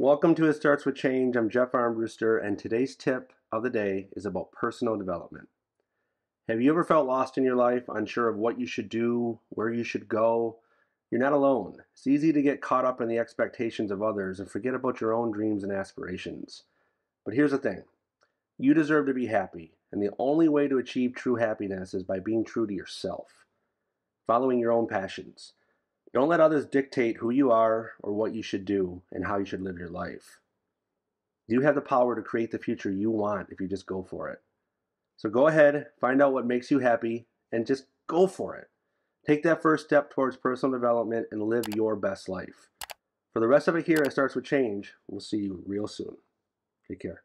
Welcome to It Starts With Change. I'm Jeff Armbruster, and today's tip of the day is about personal development. Have you ever felt lost in your life, unsure of what you should do, where you should go? You're not alone. It's easy to get caught up in the expectations of others and forget about your own dreams and aspirations. But here's the thing you deserve to be happy, and the only way to achieve true happiness is by being true to yourself, following your own passions. Don't let others dictate who you are or what you should do and how you should live your life. You have the power to create the future you want if you just go for it. So go ahead, find out what makes you happy, and just go for it. Take that first step towards personal development and live your best life. For the rest of it here, it starts with change. We'll see you real soon. Take care.